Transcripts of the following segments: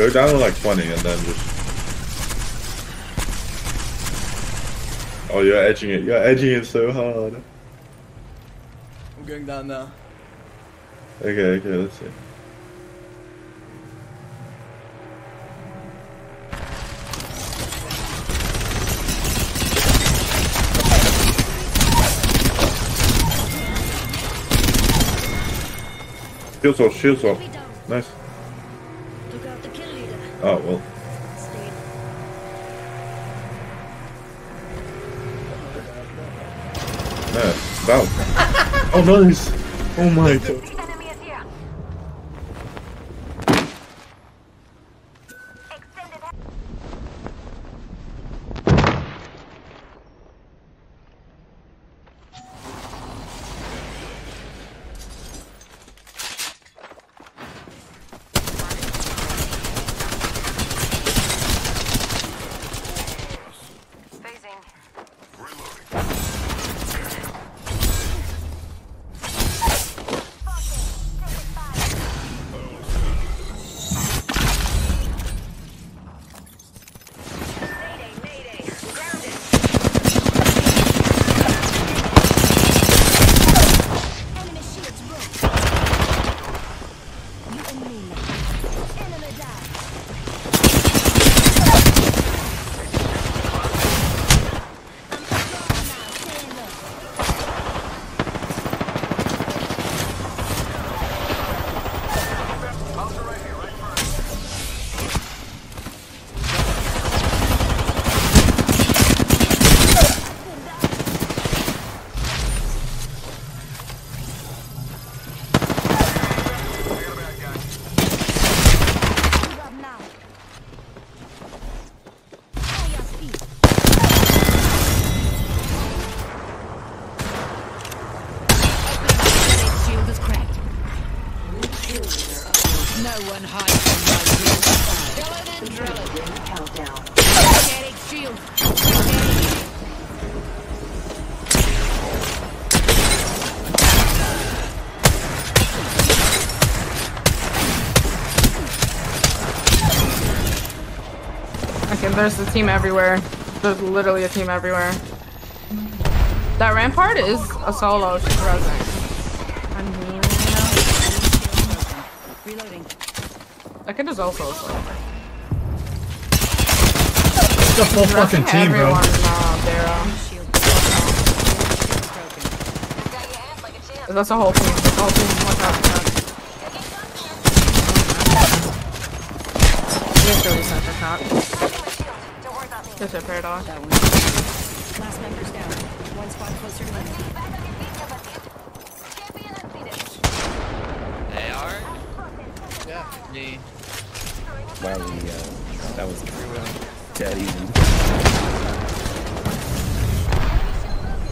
Go down to like 20 and then just. Oh, you're edging it. You're edging it so hard. I'm going down now. Okay, okay, let's see. Shield swap, shield swap. Nice. Oh, well. No, down. oh, nice. Oh my god. No one hides from my real Drill it and drill. Countdown. Static shield. Okay, there's a team everywhere. There's literally a team everywhere. That rampart is a solo. She's resing. I could just also a solo. It's a full fucking team, bro. everyone, uh, Dara. Shield. broken. Got your ass like a champ. That's a whole team. That's a whole team. Watch out. watch out. You have 30 center cock. Charging my shield. Don't worry about me. Just a paradox. Last member's down. One spot closer to me. That was dead easy.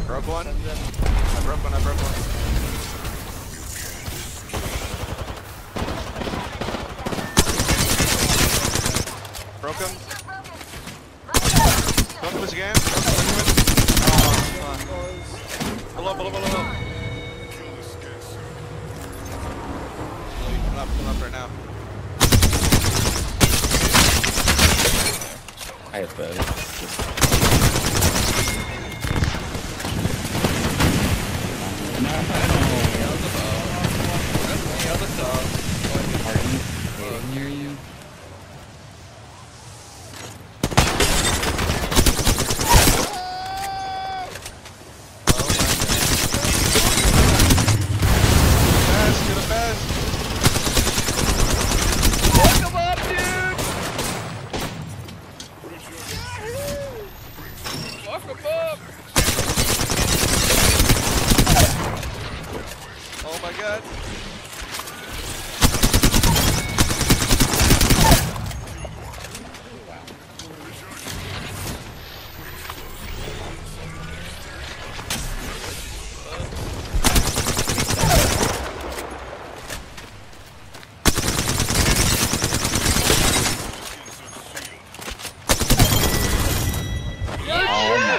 Broke one. I broke one, I broke one. Broke him. Broke him again. Broke him again. Oh, come. Below, below, below, below. You coming up, coming up right now. I have better. Just... Are you hitting near you? Fast, get him fast. Fuck him up, dude. Fuck him up. Oh my god. Oh my.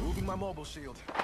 Moving my mobile shield.